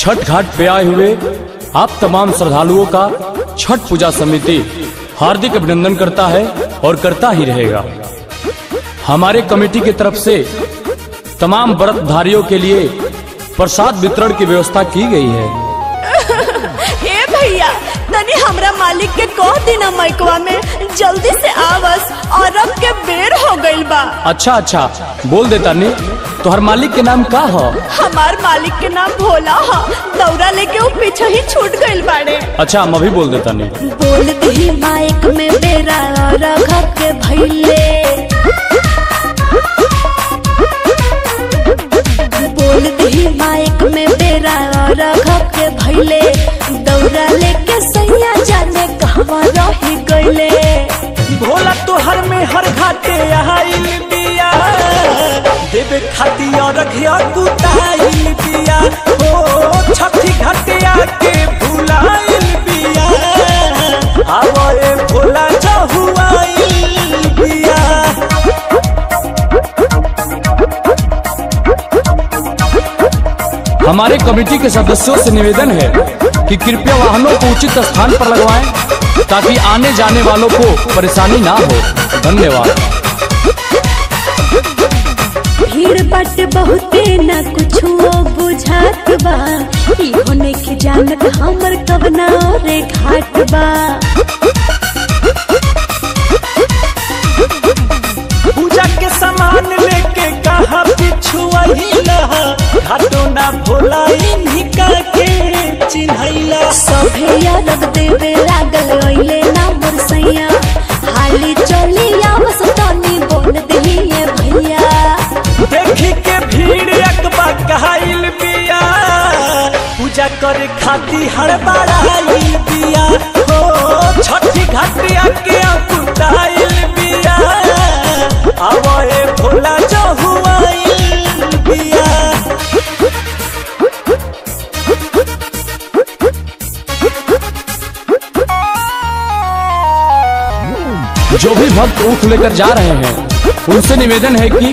छठ घाट पे आए हुए आप तमाम श्रद्धालुओं का छठ पूजा समिति हार्दिक अभिनंदन करता है और करता ही रहेगा। हमारे कमेटी की तरफ़ से तमाम व्रतधारियों के लिए प्रसाद वितरण की व्यवस्था की गई है। तनी हमरा मालिक के कह देना मैकवा में जल्दी से आवस और अब के बेर हो गइल बा। अच्छा अच्छा बोल देता नी तोहर मालिक के नाम का हो? हमार मालिक के नाम भोला हा दौरा लेके वो पीछे ही छूट गइल बाड़े। अच्छा हम अभी बोल देता नी बोल दी माइक में बेरा रख के भैले बोल दी माइक में बेरा रख के भैले दौरा सैया जाने कहवा रही गइले। भोला तोहर में हर घाटे आइल बिया। देवे खाती और रखिया कुताइल बिया। ओ छठी घाटे आके भुलाइल बिया। आवे भोला जहुआइल बिया। हमारे कमेटी के सदस्यों से निवेदन है कि कृपया वाहनों को उचित स्थान पर लगवाएँ ताकि आने जाने वालों को परेशानी ना हो। धन्यवाद। भीड़ बट बहुते न कुछ बुझात बा। इहो जानत हमर कवना रे घाट बा। पूजा के सामान लेके कहा पिछुआइला घाटो ना भोला इन्हीं का के चिन्हैला। सभे यादव देवे लागल ओइले ना बरसैया हाली चली आवस तनी बोल दिए भैया। देखी के भीड़ अकबा कहाइल बिया। पूजा करे खाती हड़बड़ाइल बिया। हो छठी घाटिया के अपुताइल बिया। आवे जो भी भक्त ऊख लेकर जा रहे हैं, उनसे निवेदन है कि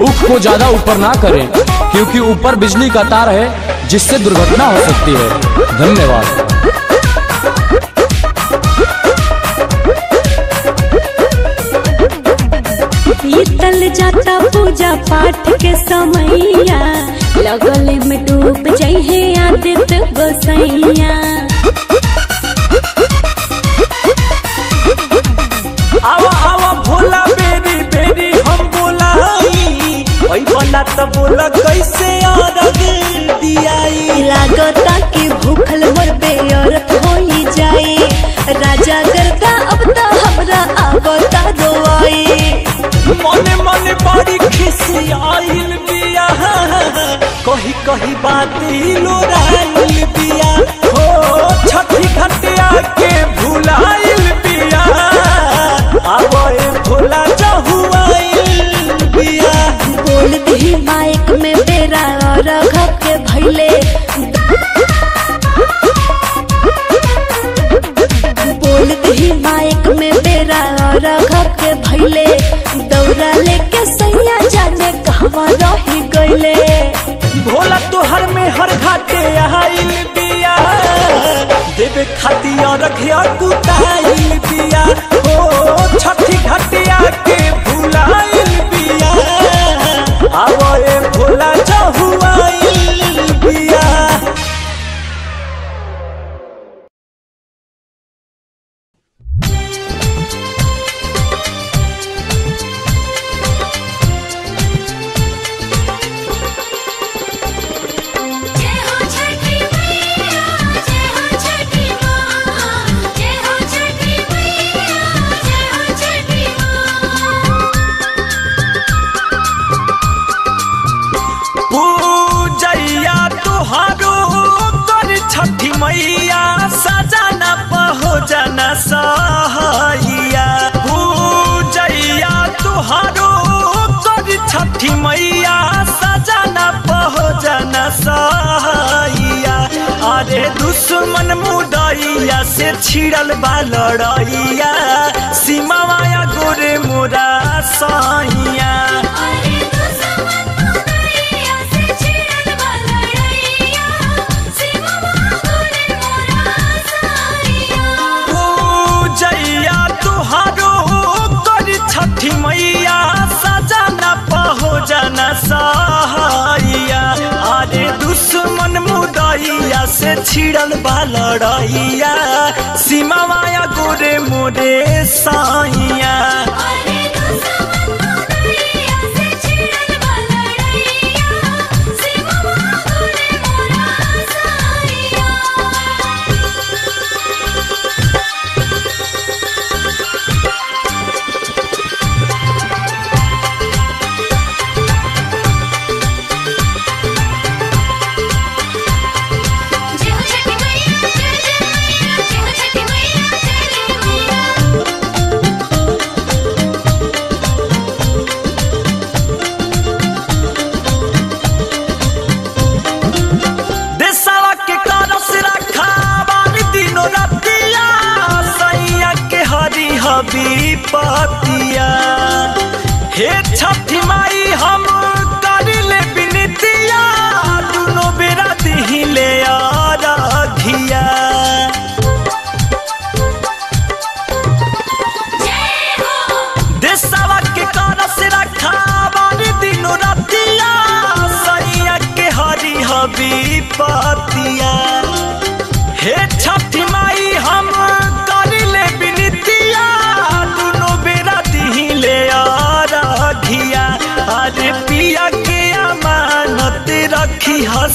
ऊख को ज़्यादा ऊपर ना करें, क्योंकि ऊपर बिजली का तार है, जिससे दुर्घटना हो सकती है। धन्यवाद। जाता पूजा पाठ के समैया, लगले में डूब जइहे आदित गोसैया त बोला कैसे दियाई लागता कि भूखल मोर होई जाए राजा गरदा अब तो हमरा आवता रोआई मने मने बड़ी खिसी आइल बिया कही कही बात लोराइल बिया खाती से छिड़ल बा लड़ैया सीमा माया गोरे मोरा सैया से छिड़ल बा लड़ैया सीमा माया गोरे मोरे साइया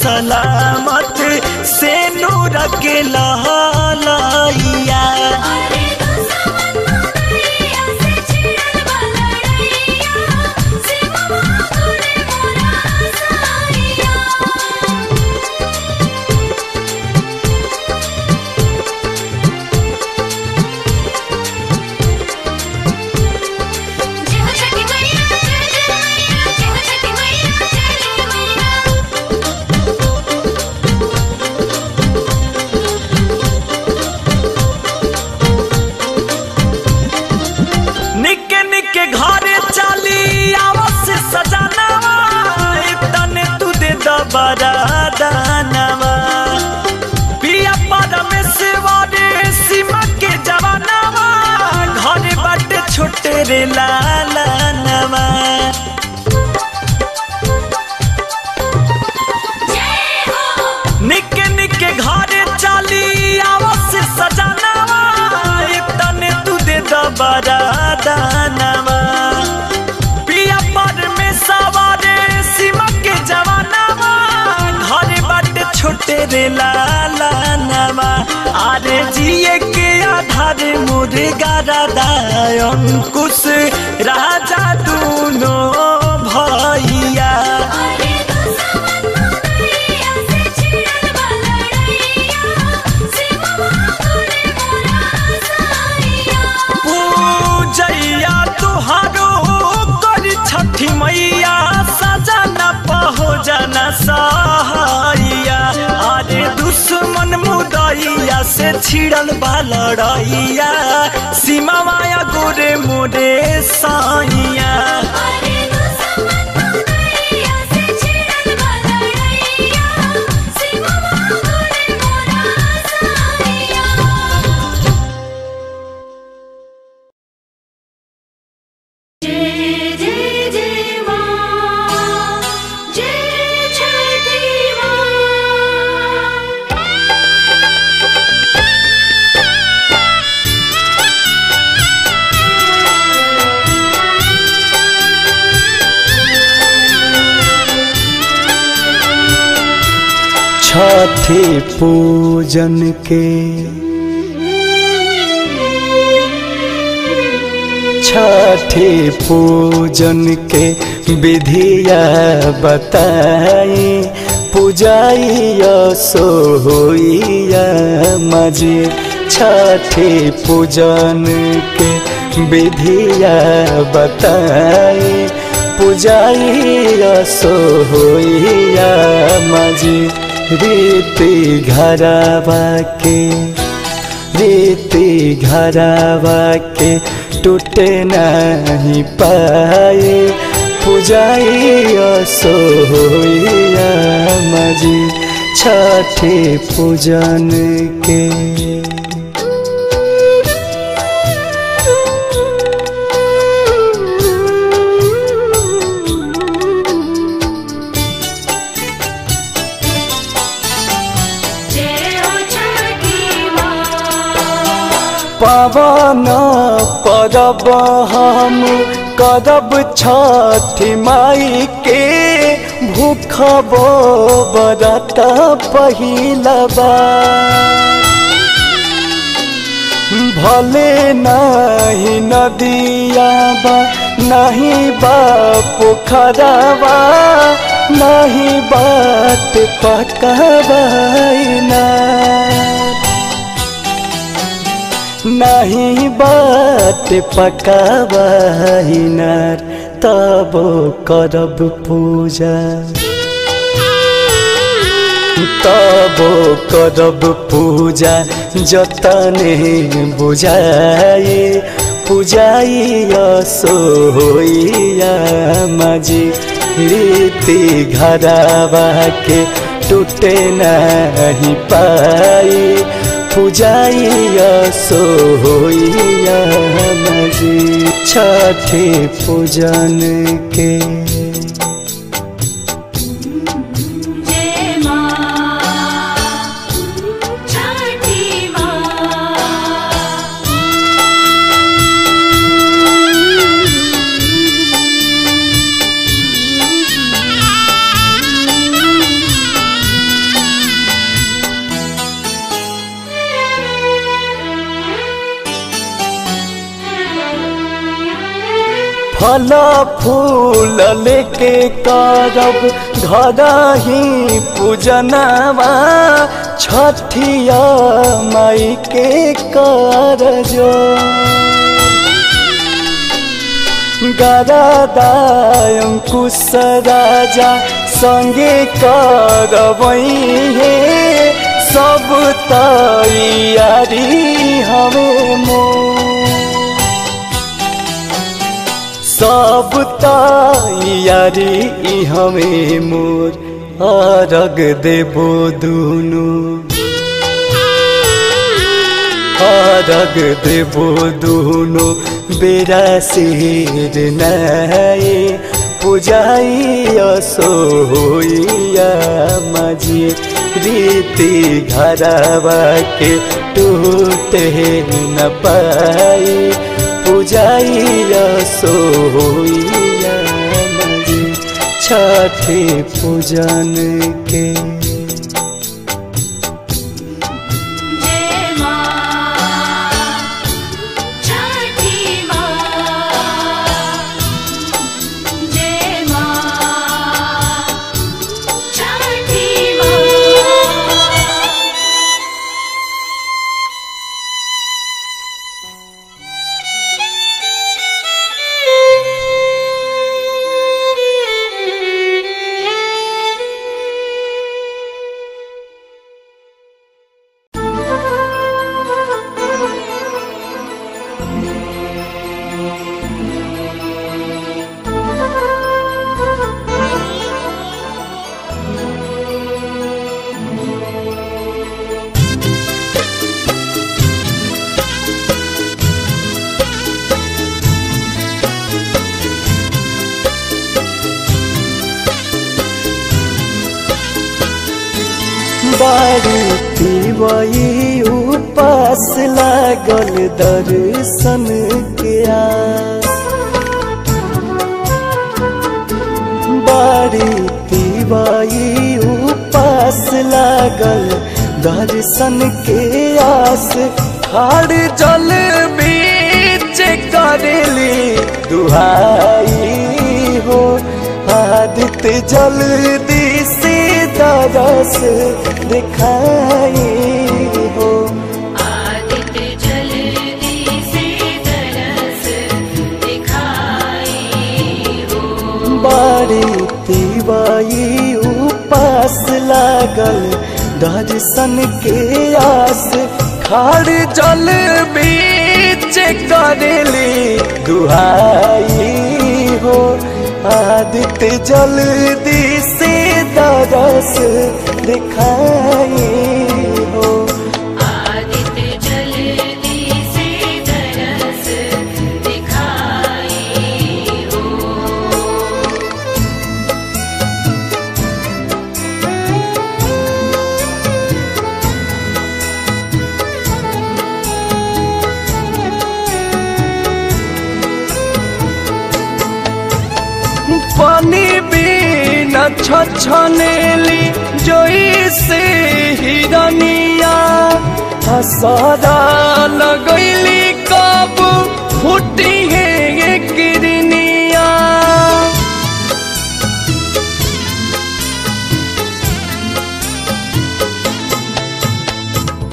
सलामत से नूर के लहलैया दे दबरा दानवा पिया परमेश्वर सीमा के जवानवा घर बाटे छोटे रे लाला नवा रे लाला नवा आरे जिए के आधार मुर्गा दाय अंकुश राजा दूनो भैया। से छिड़ल बा लड़ैया सीमा माया गोरे मोरे साइया। छठी पूजन के। छठी पूजन के विधिया बताई पूजाइया सोइया मजी। छठी पूजन के विधिया बताई पूजाइया सोइया मजी। रीति घरवा के रीति घरवा के टूटे नहीं पाए। पूजाइया सोइया मजी, छठे पूजन के परब हम करब छठी माई के भूखबो बरत पहिलबा। भले नहीं नदिया नहीं बा पोखरवा नहीं बात पकवाइना नहीं बात पकवाइना तब करब पूजा। तब करब पूजा, जतने बुझाए पूजाइया सोइया मजी। रीति घरावा के टूटे नहीं पाई। पूजाइया सोइया हमारी छठी पूजन के फल फूल लेके करब घर ही पूजनवा छठिया माई के कर जो कुश राजा संगे करबई हे सब तैयारी हमें मोर। सब तैयारी हमें मोर अरग देबो दुनु। अरग देबो दुनु, बेरा सिर नए पूजाई सोइया मजी रीति घरवा के टूटे न पाई। पूजाइया सोइया छठे पूजन उपास लागल दर्शन के बारी पिबई उपास लागल दर्शन के आस। हर जल बीच करेली दुहाई हो। आदित्य जल्दी से दरस दिखाई। बारी तिवाई उपास लागल। दर्शन के आस खाड़ जल बीच करेली। दुहाई हो, आदित्य जल्दी से दरस दिखाई हसरा लगैली कब? फूटी है किरनिया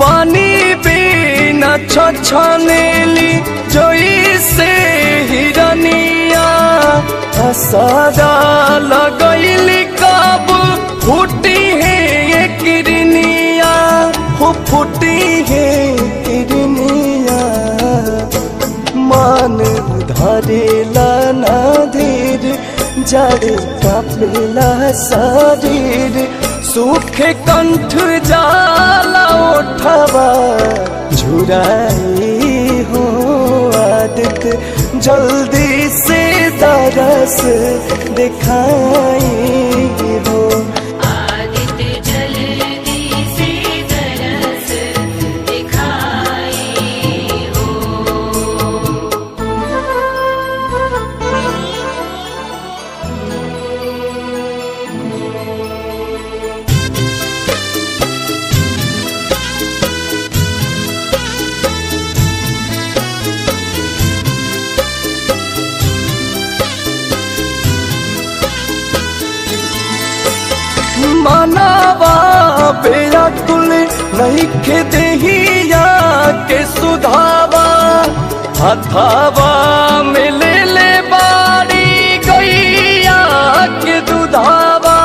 पानी बिना छछनेली जोई से हिरनिया। हसरा लगैली कब? फूटी फूटी है किरनिया मान धरेला ना धीर, जड़ कपिला शरीर। सूखे कंठ जाला उठवा, झुराई हो आदित जल्दी से दरस दिखाई हथावा में ले बारी गैया के दुधावा।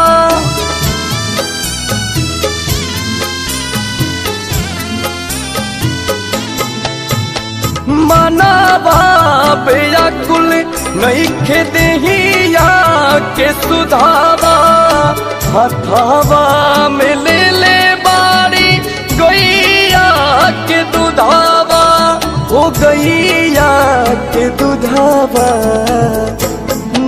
मनावा कुल नहीं के देहिया के सुधावा। हथावा में गैया के दुधावा,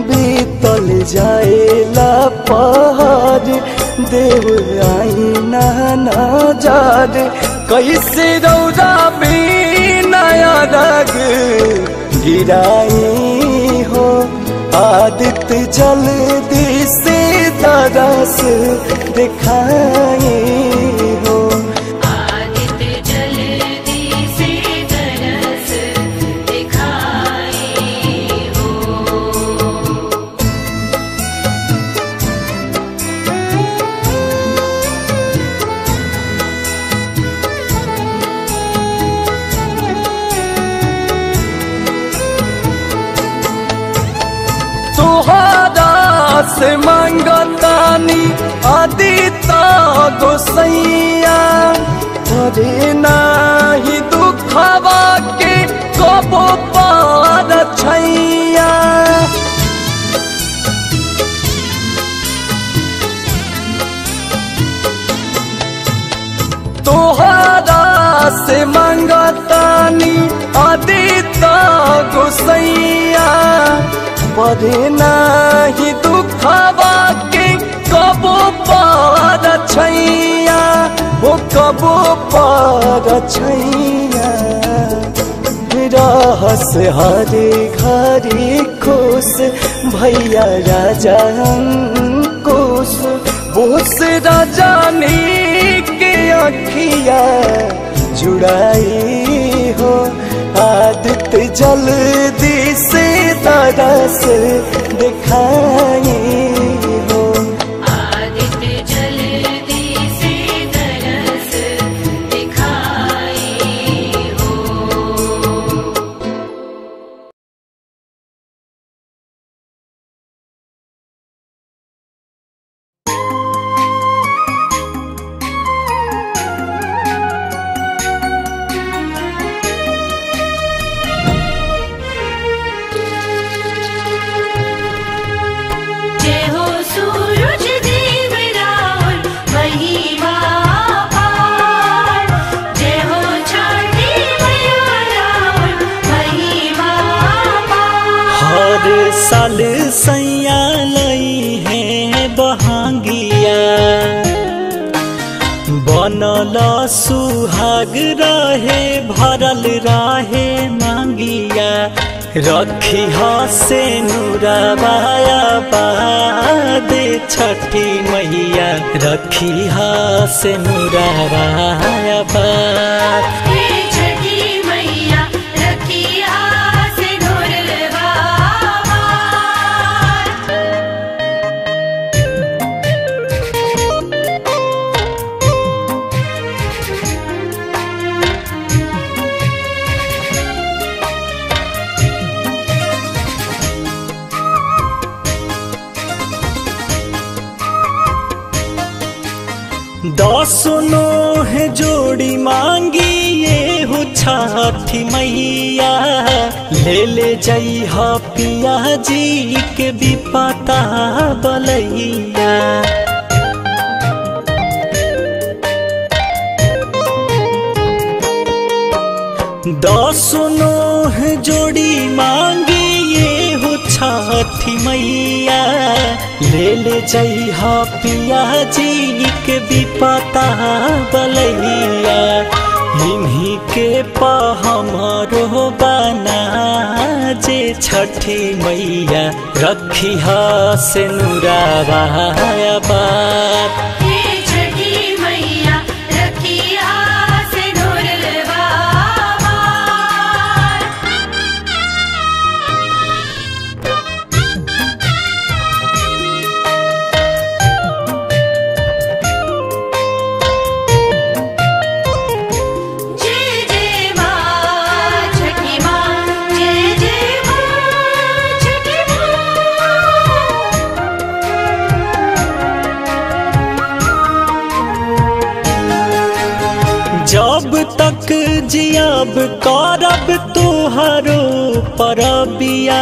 बीतल जाएला पहाड़, देव आई ना जाद। कैसे रौदा भी नया रग गिराई हो, आदित्य जल्दी से तरस दिखाई से मांगतानी आदिता गोसैया। अरे नाही दुखवा के कबो पार छैया। तोहरा से मंगतानी आदिता गोसैया। परे नाही दुखवा कबो पार छैया रहस हरे घरे खुश, भैया राजा अंकुश। बोस राजानी के अखिया, जुड़ाई हो आदित्य जल्दी से तरस दिखाई रखी से नुराबाया बाद छठी मैया रखी से नुराबाया बाद। ले ले जई ह पिया जी के भी पता बलैया दसनो जोड़ी मांगी ये हो छठी मैया। ले ले जई ह पिया जी के भी पता बलैया। इन्हीं के पहमरो बना जे छठी मैया रखी से नुरावा बात तक जियाब करब तुहरो परबिया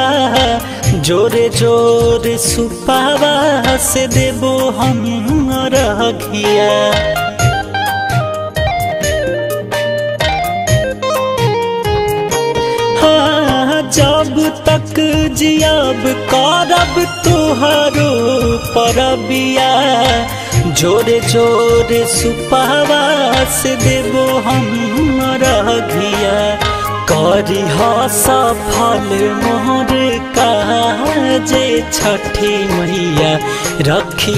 जोरे जोरे सुपावा से देबो हम रखिया हाँ, जब तक जियाब करब तुहरो परबिया जोरे जोरे सुपावा से देबो हम रघिया। करी सफल मोर काजे छठी मैया। रखी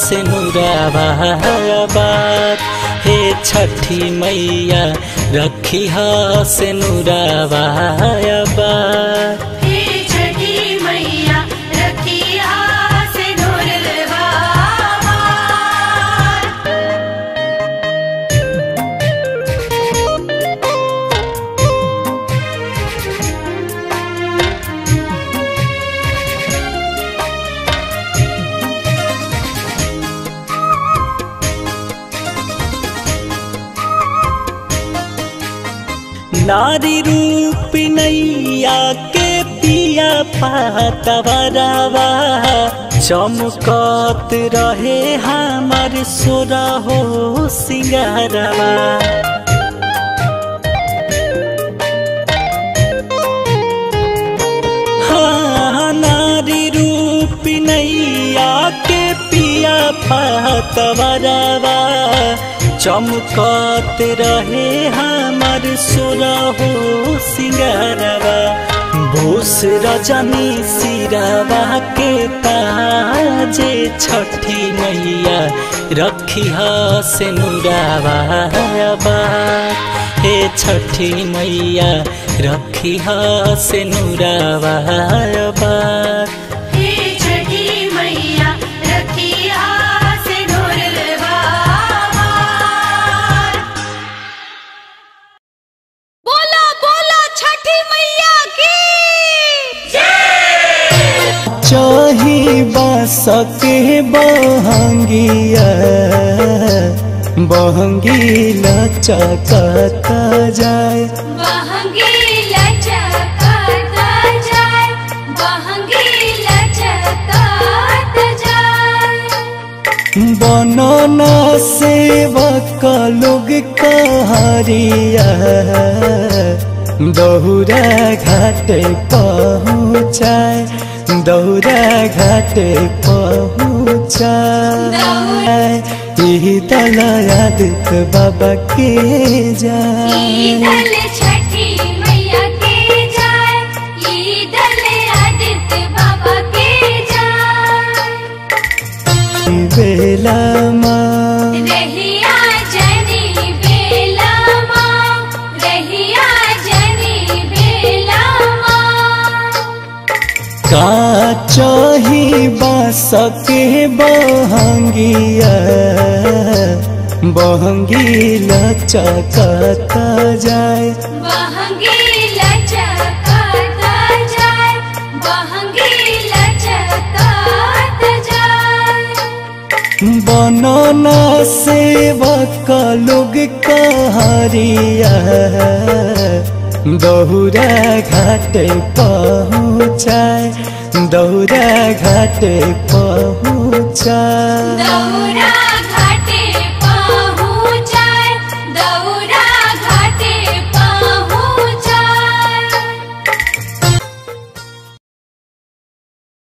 से नुरावा बात। हे छठी मैया, रखी से नुरावा बात। पातवरवा चमकत रहे हमार सोरा हो सिंगारवा। हाँ, नारी रूप नैया के पिया पातवरवा चमकत रहे हमार सोरा हो सिंगारवा बोस रजनी सिरवा के ताजे छठी मैया रखी से नुरावा हे छठी मैया रखी से नुरावा बास के बहंगिया बहंगीला चकता जाए। बहंगी लचकाता जाए। बहंगी लचकाता जाए। बनना सेवक लोग कहरिया दौरा घाटे पहुँचाए। दौरा घाटे पहुँचा यही तल याद तो तो बाबा के जाए। बेला का चाही बासके बहंगिया बहंगी लचकता जाए। बहंगी लचकाता जाए। बहंगी लचकाता जाए। बनना सेवक लोग कहरिया दौरा घाट पहुँचाए दौरा घाट पहुँचाए।